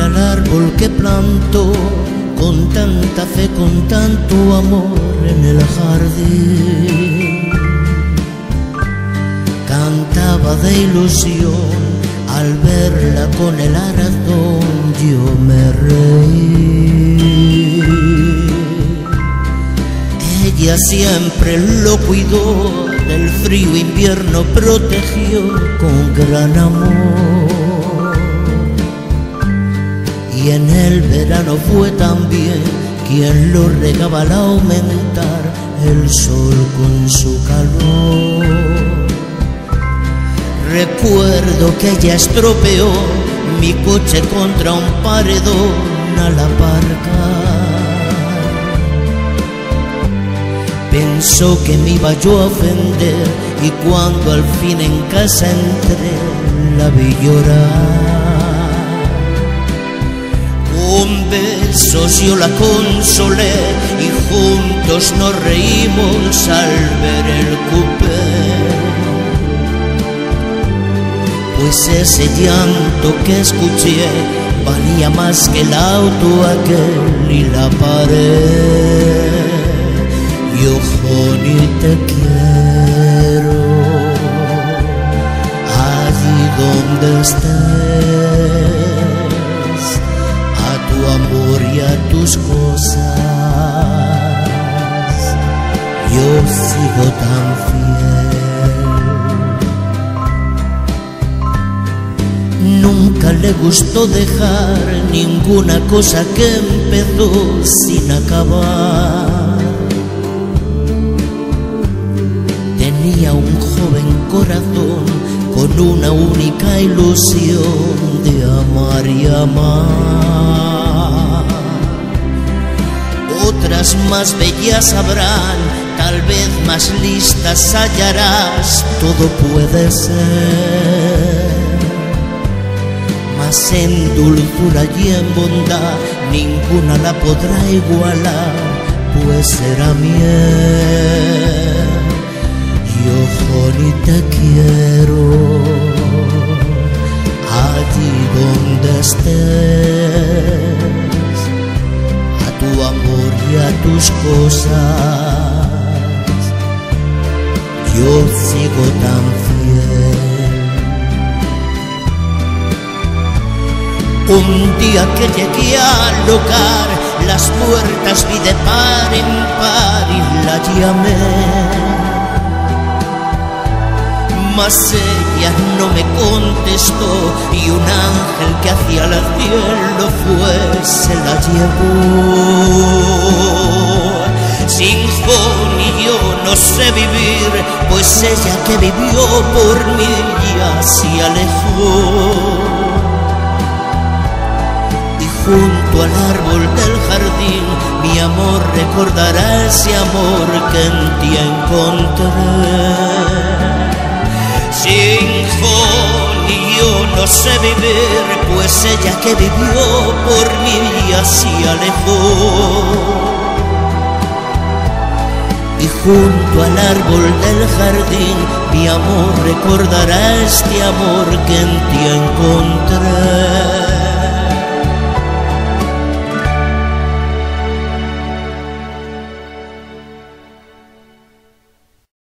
árbol que plantó con tanta fe, con tanto amor en el jardín. Cantaba de ilusión al verla con el arazón, yo me reí. Ella siempre lo cuidó, del frío invierno protegió con gran amor. Y en el verano fue también quien lo regaba al aumentar el sol con su calor. Recuerdo que ella estropeó mi coche contra un paredón al aparcar. Pensó que me iba yo a ofender y cuando al fin en casa entré la vi llorar. Con besos yo la consolé y juntos nos reímos al ver el cupé pues ese llanto que escuché valía más que el auto aquel y la pared. Yo, Joni, te quiero. Allí donde estés, tus cosas. Yo sigo tan fiel. Nunca le gustó dejar ninguna cosa que empezó sin acabar. Tenía un joven corazón con una única ilusión de amar y amar. Otras más bellas habrán, tal vez más listas hallarás, todo puede ser en dulzura y en bondad ninguna la podrá igualar, pues será miel. Yo, Joni, te quiero, allí donde estés, tus cosas, yo sigo tan fiel. Un día que llegué al lugar, las puertas vi de par en par y la llamé. Mas ella no me contestó y un ángel que hacia el cielo fue se la llevó. Sin y yo no sé vivir, pues ella que vivió por mí ya se alejó. junto al árbol del jardín, mi amor recordará ese amor que en ti encontré. No sé vivir, pues ella que vivió por mí así alejó. Y junto al árbol del jardín, mi amor recordará este amor que en ti encontré.